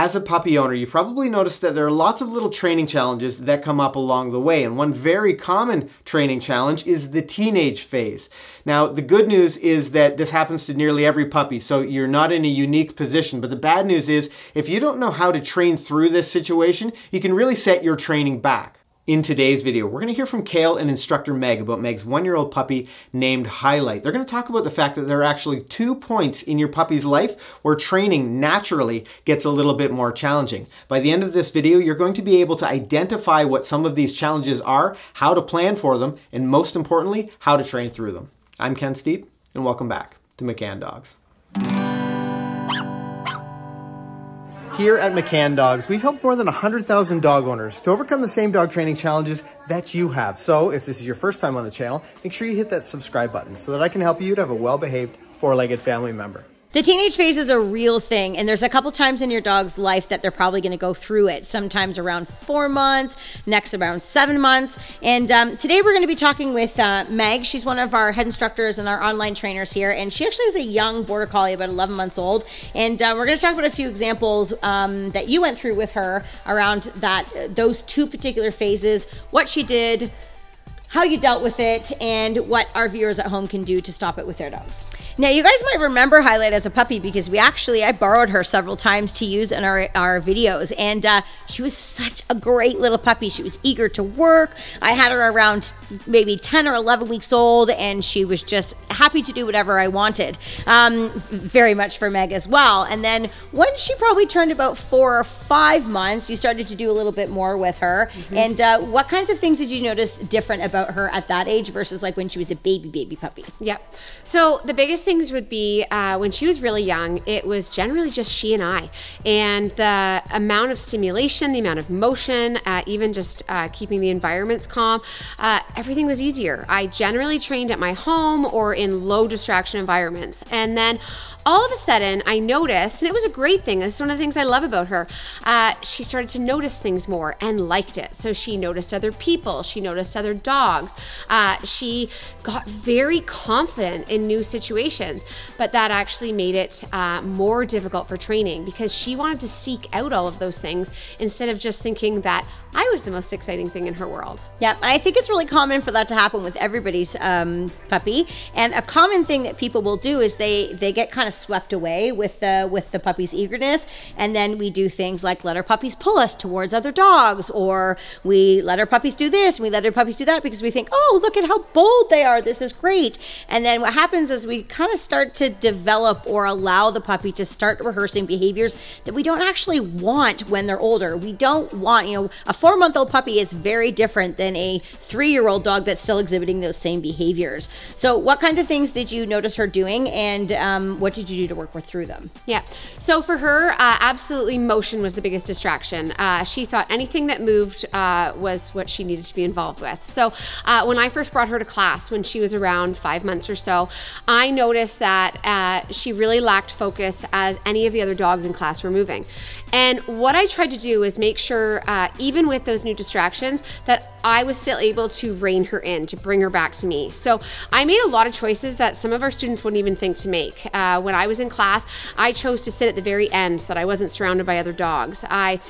as a puppy owner, you've probably noticed that there are lots of little training challenges that come up along the way. And one very common training challenge is the teenage phase. Now, the good news is that this happens to nearly every puppy, so you're not in a unique position. But the bad news is if you don't know how to train through this situation, you can really set your training back. In today's video, we're gonna hear from Kayl and instructor Meg about Meg's one-year-old puppy named Highlight. They're gonna talk about the fact that there are actually two points in your puppy's life where training naturally gets a little bit more challenging. By the end of this video, you're going to be able to identify what some of these challenges are, how to plan for them, and most importantly, how to train through them. I'm Ken Steepe, and welcome back to McCann Dogs. Here at McCann Dogs, we've helped more than 100,000 dog owners to overcome the same dog training challenges that you have. So if this is your first time on the channel, make sure you hit that subscribe button so that I can help you to have a well-behaved four-legged family member. The teenage phase is a real thing, and there's a couple times in your dog's life that they're probably going to go through it. Sometimes around four months, next around seven months. And um, today we're going to be talking with uh, Meg. She's one of our head instructors and our online trainers here, and she actually is a young border collie, about 11 months old. And uh, we're going to talk about a few examples um, that you went through with her around that those two particular phases, what she did, how you dealt with it, and what our viewers at home can do to stop it with their dogs. Now, you guys might remember Highlight as a puppy because we actually, I borrowed her several times to use in our, our videos. And uh, she was such a great little puppy. She was eager to work. I had her around maybe 10 or 11 weeks old, and she was just happy to do whatever I wanted. Um, very much for Meg as well. And then when she probably turned about four or five months, you started to do a little bit more with her. Mm -hmm. And uh, what kinds of things did you notice different about her at that age versus like when she was a baby, baby puppy? Yep. So the biggest things would be uh, when she was really young, it was generally just she and I. And the amount of stimulation, the amount of motion, uh, even just uh, keeping the environments calm, uh, everything was easier. I generally trained at my home or in low distraction environments. And then all of a sudden I noticed, and it was a great thing, is one of the things I love about her, uh, she started to notice things more and liked it. So she noticed other people, she noticed other dogs, uh, she got very confident in new situations, but that actually made it uh, more difficult for training because she wanted to seek out all of those things instead of just thinking that I was the most exciting thing in her world. Yeah, and I think it's really common for that to happen with everybody's um, puppy. And a common thing that people will do is they they get kind of swept away with the with the puppy's eagerness, and then we do things like let our puppies pull us towards other dogs, or we let our puppies do this, we let our puppies do that because we think, oh, look at how bold they are. This is great. And then what happens is we kind of start to develop or allow the puppy to start rehearsing behaviors that we don't actually want when they're older. We don't want, you know, a four month old puppy is very different than a three year old dog that's still exhibiting those same behaviors. So, what kind of things did you notice her doing, and um, what did you do to work with through them? Yeah. So, for her, uh, absolutely motion was the biggest distraction. Uh, she thought anything that moved uh, was what she needed to be involved with. So, uh, when I first brought her to class, when she was around five months or so, I noticed that uh, she really lacked focus as any of the other dogs in class were moving. And what I tried to do is make sure, uh, even with those new distractions, that I was still able to rein her in, to bring her back to me. So I made a lot of choices that some of our students wouldn't even think to make. Uh, when I was in class, I chose to sit at the very end so that I wasn't surrounded by other dogs. I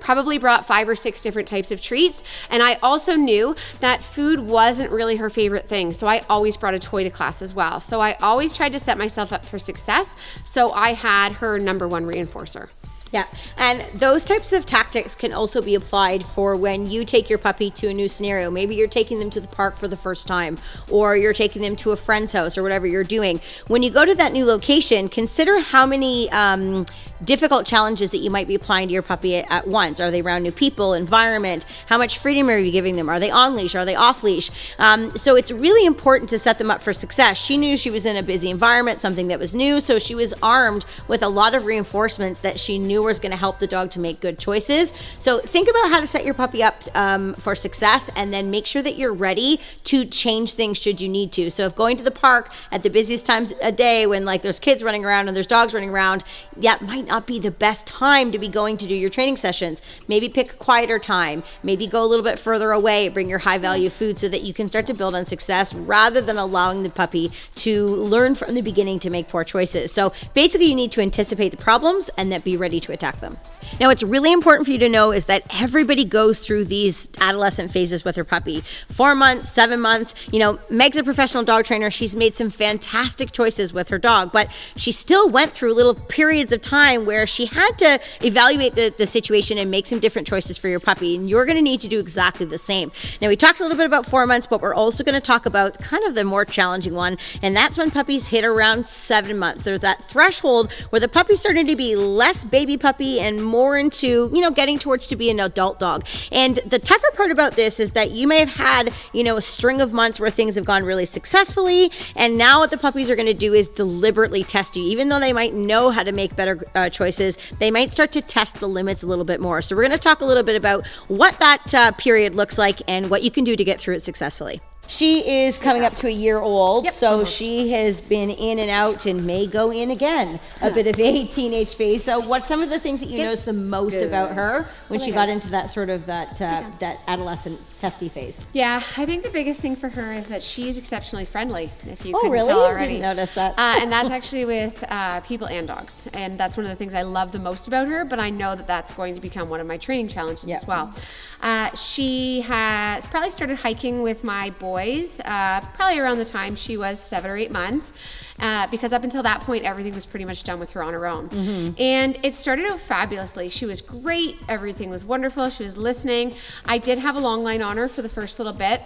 probably brought five or six different types of treats. And I also knew that food wasn't really her favorite thing. So I always brought a toy to class as well. So I always tried to set myself up for success. So I had her number one reinforcer. Yeah, and those types of tactics can also be applied for when you take your puppy to a new scenario. Maybe you're taking them to the park for the first time, or you're taking them to a friend's house, or whatever you're doing. When you go to that new location, consider how many um, difficult challenges that you might be applying to your puppy at once. Are they around new people, environment? How much freedom are you giving them? Are they on leash? Are they off leash? Um, so it's really important to set them up for success. She knew she was in a busy environment, something that was new, so she was armed with a lot of reinforcements that she knew was going to help the dog to make good choices. So think about how to set your puppy up um, for success and then make sure that you're ready to change things should you need to. So if going to the park at the busiest times a day when like there's kids running around and there's dogs running around, that might not be the best time to be going to do your training sessions. Maybe pick a quieter time. Maybe go a little bit further away, bring your high value food so that you can start to build on success rather than allowing the puppy to learn from the beginning to make poor choices. So basically, you need to anticipate the problems and then be ready to to attack them. Now, what's really important for you to know is that everybody goes through these adolescent phases with her puppy. Four months, seven months. You know, Meg's a professional dog trainer. She's made some fantastic choices with her dog, but she still went through little periods of time where she had to evaluate the, the situation and make some different choices for your puppy. And you're going to need to do exactly the same. Now, we talked a little bit about four months, but we're also going to talk about kind of the more challenging one, and that's when puppies hit around seven months. There's that threshold where the puppy's starting to be less baby puppy and more into, you know, getting towards to be an adult dog. And the tougher part about this is that you may have had, you know, a string of months where things have gone really successfully, and now what the puppies are going to do is deliberately test you. Even though they might know how to make better uh, choices, they might start to test the limits a little bit more. So we're going to talk a little bit about what that uh, period looks like and what you can do to get through it successfully. She is coming up to a year old, Yep, so almost. she has been in and out and may go in again. A bit of a teenage phase. So, what's some of the things that you noticed the most about her when she got into that sort of that uh, that adolescent testy phase? Yeah, I think the biggest thing for her is that she's exceptionally friendly. If you Oh, couldn't really? tell Didn't already, notice that. Uh, and that's actually with uh, people and dogs, and that's one of the things I love the most about her. But I know that that's going to become one of my training challenges Yep. as well. Uh, she has probably started hiking with my boys uh, probably around the time she was seven or eight months. Uh, because up until that point, everything was pretty much done with her on her own. And it started out fabulously. She was great. Everything was wonderful. She was listening. I did have a long line on her for the first little bit.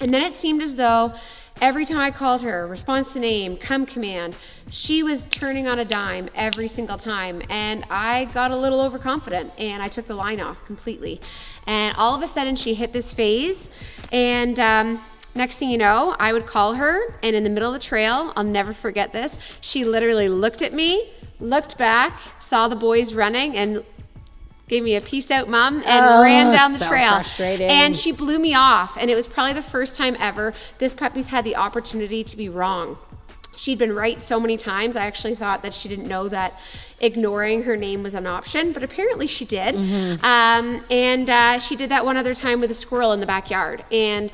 And then it seemed as though every time I called her, response to name, come command, she was turning on a dime every single time. And I got a little overconfident and I took the line off completely. And all of a sudden, she hit this phase. And um, next thing you know, I would call her, and in the middle of the trail, I'll never forget this, she literally looked at me, looked back, saw the boys running, and gave me a peace out mom and Oh, ran down the so trail. and she blew me off and it was probably the first time ever this puppy's had the opportunity to be wrong. She'd been right so many times i actually thought that she didn't know that ignoring her name was an option but apparently she did. Um, and uh, she did that one other time with a squirrel in the backyard. And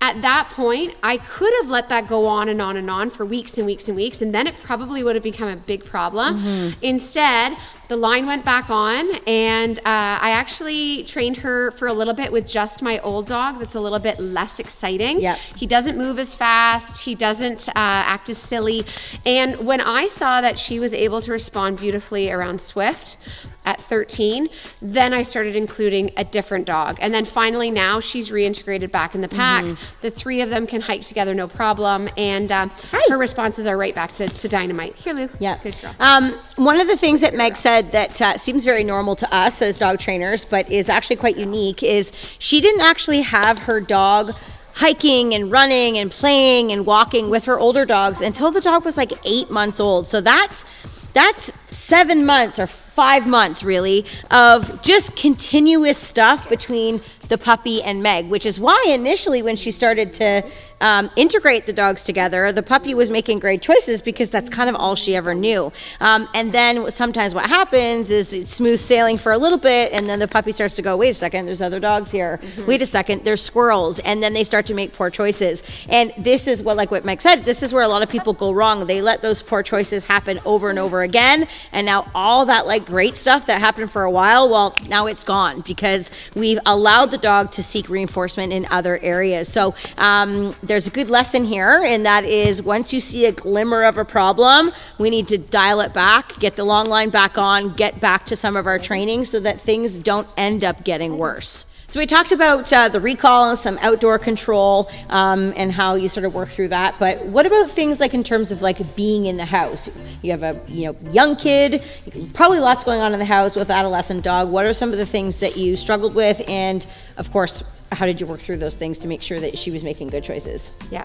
at that point, I could have let that go on and on and on for weeks and weeks and weeks, and then it probably would have become a big problem. Instead, the line went back on, and uh, I actually trained her for a little bit with just my old dog that's a little bit less exciting. Yep. He doesn't move as fast, he doesn't uh, act as silly. And when I saw that she was able to respond beautifully around Swift, at 13, then I started including a different dog. And then finally, now she's reintegrated back in the pack. The three of them can hike together no problem. And um, her responses are right back to, to dynamite. Here, Lou. Yeah. Good girl. Um, one of the things that Meg said that uh, seems very normal to us as dog trainers, but is actually quite unique, is she didn't actually have her dog hiking and running and playing and walking with her older dogs until the dog was like eight months old. So that's that's seven months or five months really of just continuous stuff between the puppy and Meg, which is why initially when she started to um, integrate the dogs together, the puppy was making great choices because that's kind of all she ever knew. Um, and then sometimes what happens is it's smooth sailing for a little bit, and then the puppy starts to go, wait a second, there's other dogs here. Wait a second, there's squirrels. And then they start to make poor choices. And this is what, like what Meg said, this is where a lot of people go wrong. They let those poor choices happen over and over again. And now all that like great stuff that happened for a while, well, now it's gone because we've allowed the dog to seek reinforcement in other areas. So um, there's a good lesson here, and that is once you see a glimmer of a problem, we need to dial it back, get the long line back on, get back to some of our training so that things don't end up getting worse. So we talked about uh, the recall and some outdoor control um, and how you sort of work through that. But what about things like in terms of like being in the house? You have a you know young kid, probably lots going on in the house with adolescent dog. What are some of the things that you struggled with? And of course, how did you work through those things to make sure that she was making good choices? Yeah.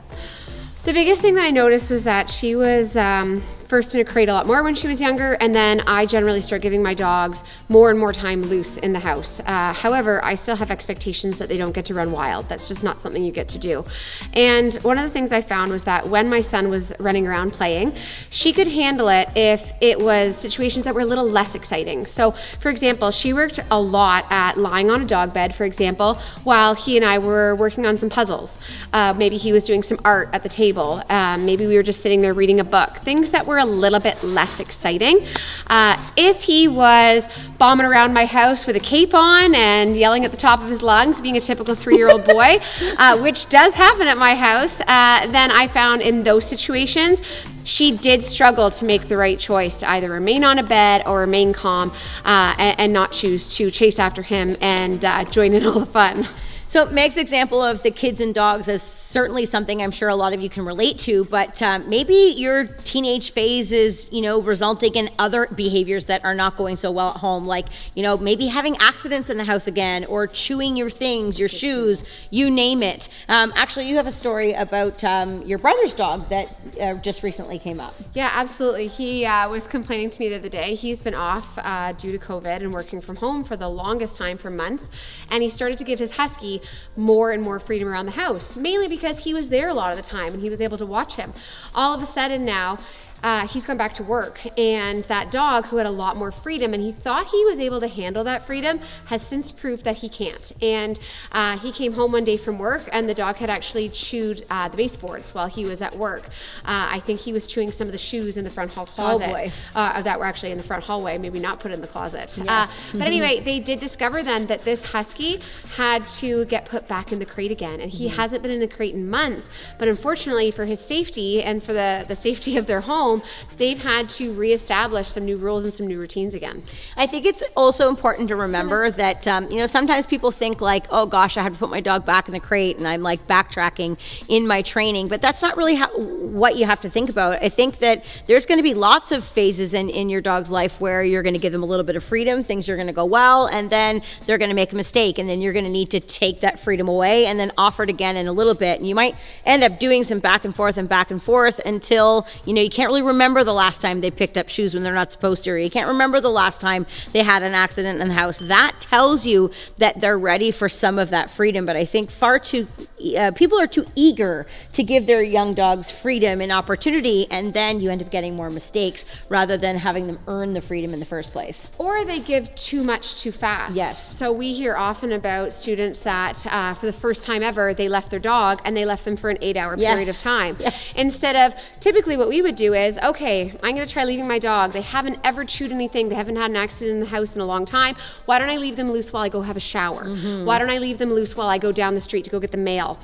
The biggest thing that I noticed was that she was um, first in a crate a lot more when she was younger, and then I generally start giving my dogs more and more time loose in the house. Uh, however, I still have expectations that they don't get to run wild. That's just not something you get to do. And one of the things I found was that when my son was running around playing, she could handle it if it was situations that were a little less exciting. So, for example, she worked a lot at lying on a dog bed, for example, while he and I were working on some puzzles. Uh, maybe he was doing some art at the table. Um, maybe we were just sitting there reading a book. Things that were were a little bit less exciting. Uh, if he was bombing around my house with a cape on and yelling at the top of his lungs, being a typical three-year-old boy, uh, which does happen at my house, uh, then I found in those situations she did struggle to make the right choice to either remain on a bed or remain calm uh, and, and, not choose to chase after him and uh, join in all the fun. So Meg's example of the kids and dogs as certainly something I'm sure a lot of you can relate to, but um, maybe your teenage phase is, you know, resulting in other behaviors that are not going so well at home, like, you know, maybe having accidents in the house again or chewing your things, your shoes, you name it. Um, actually, you have a story about um, your brother's dog that uh, just recently came up. Yeah, absolutely. He uh, was complaining to me the other day. He's been off uh, due to COVID and working from home for the longest time for months, and he started to give his husky more and more freedom around the house, mainly because because he was there a lot of the time and he was able to watch him. All of a sudden now, uh, he's gone back to work. And that dog, who had a lot more freedom and he thought he was able to handle that freedom, has since proved that he can't. And uh, he came home one day from work and the dog had actually chewed uh, the baseboards while he was at work. Uh, I think he was chewing some of the shoes in the front hall oh, closet oh that were actually in the front hallway, maybe not put in the closet. Yes. Uh, but anyway, they did discover then that this husky had to get put back in the crate again. And he mm-hmm. hasn't been in the crate in months. But unfortunately, for his safety and for the, the safety of their home, home, they've had to reestablish some new rules and some new routines again. I think it's also important to remember that, um, you know, sometimes people think like, oh gosh, I have to put my dog back in the crate and I'm like backtracking in my training, but that's not really how, what you have to think about. I think that there's going to be lots of phases in, in your dog's life where you're going to give them a little bit of freedom, things are going to go well, and then they're going to make a mistake, and then you're going to need to take that freedom away and then offer it again in a little bit. And you might end up doing some back and forth and back and forth until, you know, you can't really really remember the last time they picked up shoes when they're not supposed to, or you can't remember the last time they had an accident in the house. That tells you that they're ready for some of that freedom. But I think far too, uh, people are too eager to give their young dogs freedom and opportunity, and then you end up getting more mistakes rather than having them earn the freedom in the first place. Or they give too much too fast. Yes. So we hear often about students that uh, for the first time ever, they left their dog and they left them for an eight hour yes. period of time. Yes. Instead of typically what we would do is is, okay, I'm gonna try leaving my dog. They haven't ever chewed anything. They haven't had an accident in the house in a long time. Why don't I leave them loose while I go have a shower? Mm-hmm. Why don't I leave them loose while I go down the street to go get the mail?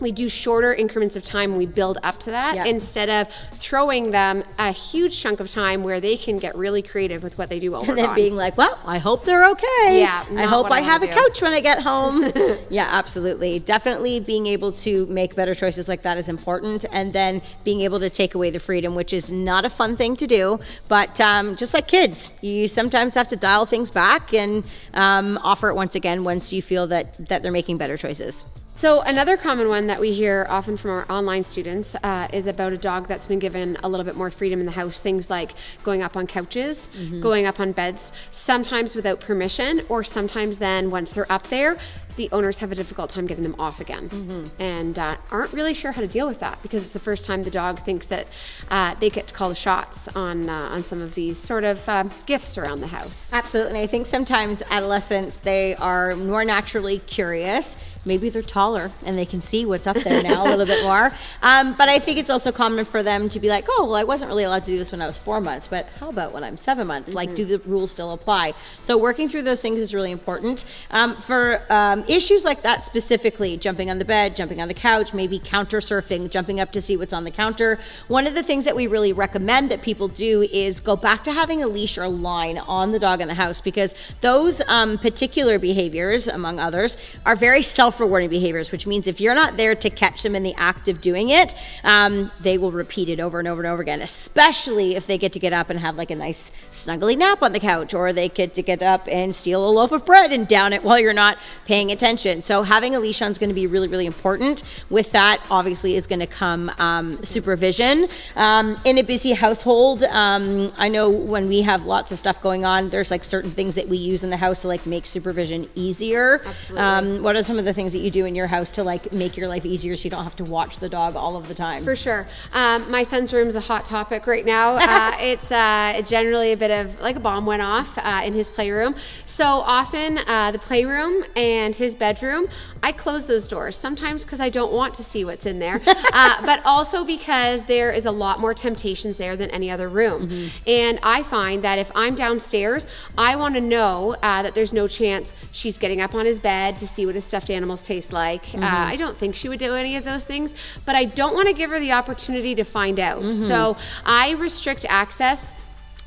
We do shorter increments of time and we build up to that yep. instead of throwing them a huge chunk of time where they can get really creative with what they do while and then being like well i hope they're okay. Yeah i hope i, I have a do. couch when i get home. Yeah absolutely. Definitely being able to make better choices like that is important and then being able to take away the freedom which is not a fun thing to do. But um, just like kids you sometimes have to dial things back and um, offer it once again once you feel that that they're making better choices so another common one that we hear often from our online students uh, is about a dog that's been given a little bit more freedom in the house. Things like going up on couches, mm-hmm. going up on beds, sometimes without permission, or sometimes then once they're up there, the owners have a difficult time getting them off again mm-hmm. and uh, aren't really sure how to deal with that because it's the first time the dog thinks that uh, they get to call the shots on uh, on some of these sort of uh, gifts around the house. Absolutely. I think sometimes adolescents they are more naturally curious maybe they're taller and they can see what's up there now a little bit more. Um, but I think it's also common for them to be like, oh, well, I wasn't really allowed to do this when I was four months, but how about when I'm seven months? Mm-hmm. Like, do the rules still apply? So working through those things is really important. Um, for um, issues like that specifically, jumping on the bed, jumping on the couch, maybe counter surfing, jumping up to see what's on the counter, one of the things that we really recommend that people do is go back to having a leash or line on the dog in the house because those um, particular behaviors, among others, are very self self-rewarding behaviors, which means if you're not there to catch them in the act of doing it, um, they will repeat it over and over and over again, especially if they get to get up and have like a nice snuggly nap on the couch, or they get to get up and steal a loaf of bread and down it while you're not paying attention. So having a leash on is going to be really, really important. With that, obviously, is going to come um, supervision. Um, in a busy household, um, I know when we have lots of stuff going on, there's like certain things that we use in the house to like make supervision easier. Um, what are some of the things that you do in your house to like make your life easier so you don't have to watch the dog all of the time? For sure. Um, my son's room is a hot topic right now. Uh, it's uh, generally a bit of like a bomb went off uh, in his playroom. So often uh, the playroom and his bedroom, I close those doors sometimes because I don't want to see what's in there, uh, but also because there is a lot more temptations there than any other room. Mm-hmm. And I find that if I'm downstairs, I want to know uh, that there's no chance she's getting up on his bed to see what his stuffed animals taste like. Mm-hmm. I don't think she would do any of those things, but I don't want to give her the opportunity to find out. Mm-hmm. So I restrict access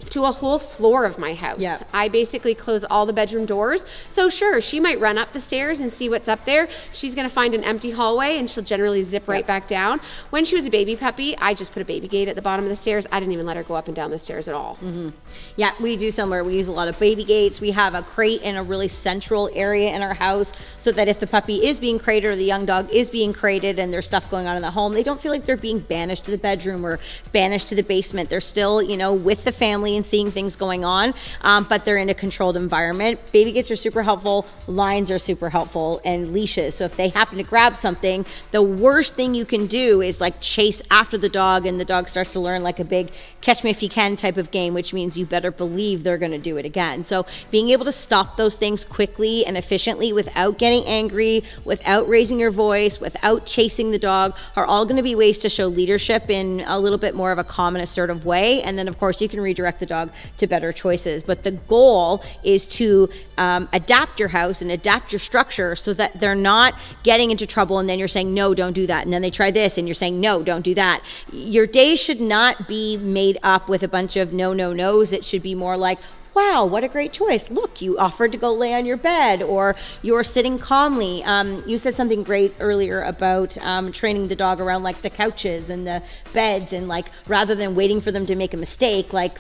to a whole floor of my house. Yeah. I basically close all the bedroom doors. So sure, she might run up the stairs and see what's up there. She's going to find an empty hallway and she'll generally zip right back down. When she was a baby puppy, I just put a baby gate at the bottom of the stairs. I didn't even let her go up and down the stairs at all. Mm-hmm. Yeah, we do similar. We use a lot of baby gates. We have a crate in a really central area in our house so that if the puppy is being crated or the young dog is being crated and there's stuff going on in the home, they don't feel like they're being banished to the bedroom or banished to the basement. They're still, you know, with the family and seeing things going on, um, but they're in a controlled environment. Baby gates are super helpful, lines are super helpful, and leashes. So if they happen to grab something, the worst thing you can do is like chase after the dog, and the dog starts to learn like a big catch me if you can type of game, which means you better believe they're going to do it again. So being able to stop those things quickly and efficiently without getting angry, without raising your voice, without chasing the dog are all going to be ways to show leadership in a little bit more of a calm and assertive way. And then, of course, you can redirect the dog to better choices. But the goal is to um, adapt your house and adapt your structure so that they're not getting into trouble and then you're saying, no, don't do that. And then they try this and you're saying, no, don't do that. Your day should not be made up with a bunch of no, no, no's. It should be more like, wow, what a great choice. Look, you offered to go lay on your bed or you're sitting calmly. Um, you said something great earlier about um, training the dog around like the couches and the beds and like rather than waiting for them to make a mistake, like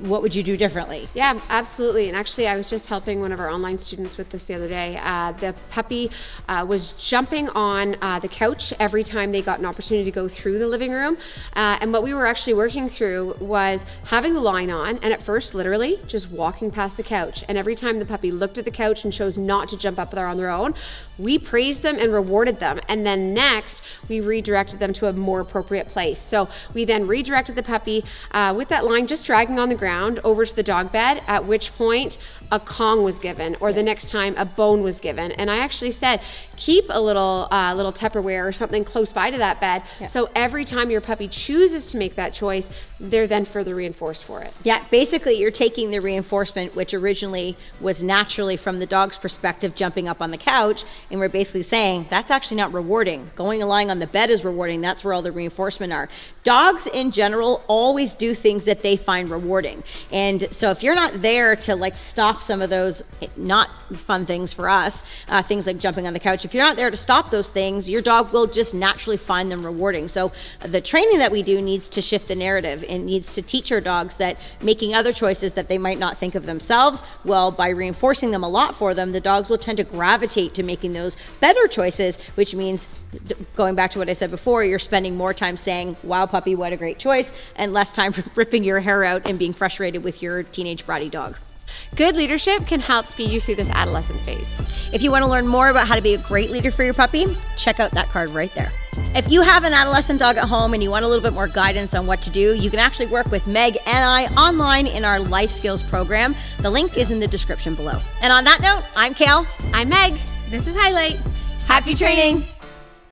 what would you do differently? Yeah, absolutely. And actually, I was just helping one of our online students with this the other day. Uh, the puppy uh, was jumping on uh, the couch every time they got an opportunity to go through the living room. Uh, and what we were actually working through was having the line on, and at first, literally just walking past the couch. And every time the puppy looked at the couch and chose not to jump up there on their own, we praised them and rewarded them. And then next, we redirected them to a more appropriate place. So we then redirected the puppy uh, with that line just dragging on the ground ground over to the dog bed, at which point a Kong was given, or the next time a bone was given. And I actually said, keep a little uh, little Tupperware or something close by to that bed. Yeah. So every time your puppy chooses to make that choice, they're then further reinforced for it. Yeah, basically you're taking the reinforcement, which originally was naturally from the dog's perspective, jumping up on the couch, and we're basically saying that's actually not rewarding. Going and lying on the bed is rewarding. That's where all the reinforcement are. Dogs in general always do things that they find rewarding. And so if you're not there to like stop some of those not fun things for us, uh, things like jumping on the couch, if you're not there to stop those things, your dog will just naturally find them rewarding. So uh, the training that we do needs to shift the narrative and needs to teach our dogs that making other choices that they might not think of themselves, well, by reinforcing them a lot for them, the dogs will tend to gravitate to making those better choices, which means going back to what I said before, you're spending more time saying, wow, puppy, what a great choice, and less time ripping your hair out and being frustrated with your teenage bratty dog. Good leadership can help speed you through this adolescent phase. If you want to learn more about how to be a great leader for your puppy, check out that card right there. If you have an adolescent dog at home and you want a little bit more guidance on what to do, you can actually work with Meg and I online in our life skills program. The link is in the description below. And on that note, I'm Kayl. I'm Meg. This is Highlight. Happy training.